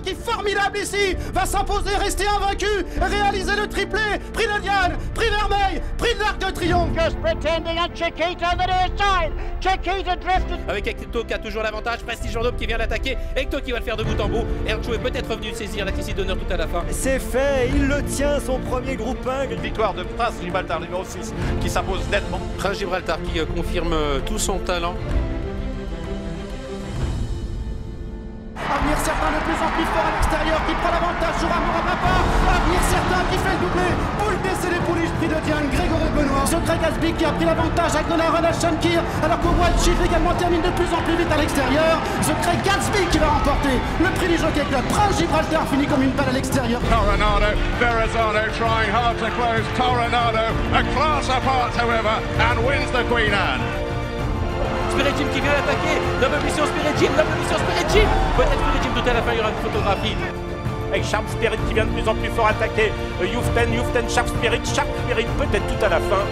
qui formidable ici, va s'imposer, rester invaincu, réaliser le triplé, prix de Diane, prix Vermeil, prix de l'Arc de Triomphe. Just pretending on Chiquita on the near side. Chiquita drifted. Avec Ecto qui a toujours l'avantage, Prestige Jourdaube qui vient l'attaquer, Ecto qui va le faire de bout en bout. Ercho est peut-être revenu saisir la Tissie d'honneur tout à la fin. C'est fait, il le tient son premier groupe 1. Victoire de Prince Gibraltar numéro 6 qui s'impose nettement. Prince Gibraltar qui euh, confirme euh, tout son talent. Plus en plus fort à l'extérieur qui prend l'avantage sur Amour à. Avenir certain qui fait le doublé. C'est les pouliches, prix de Diane, Grégory Benoît. Secret Gasby qui a pris l'avantage avec Donner Ronald Shankir. Alors que White Chief également termine de plus en plus vite à l'extérieur. Secret Gatsby qui va remporter le prix du Jockey Club. Prince Gibraltar finit comme une balle à l'extérieur. Coronado, Verrazano trying hard to close Coronado, a class apart however, and wins the Queen Anne. Spirit Jim qui vient l'attaquer. Double mission Spirit Jim, double mission Spirit Jim. Peut-être Spirit Jim tout à la fin, il y aura une photographie. Avec Sharp Spirit qui vient de plus en plus fort attaquer Youften, Youften, Sharp Spirit, Sharp Spirit peut-être tout à la fin.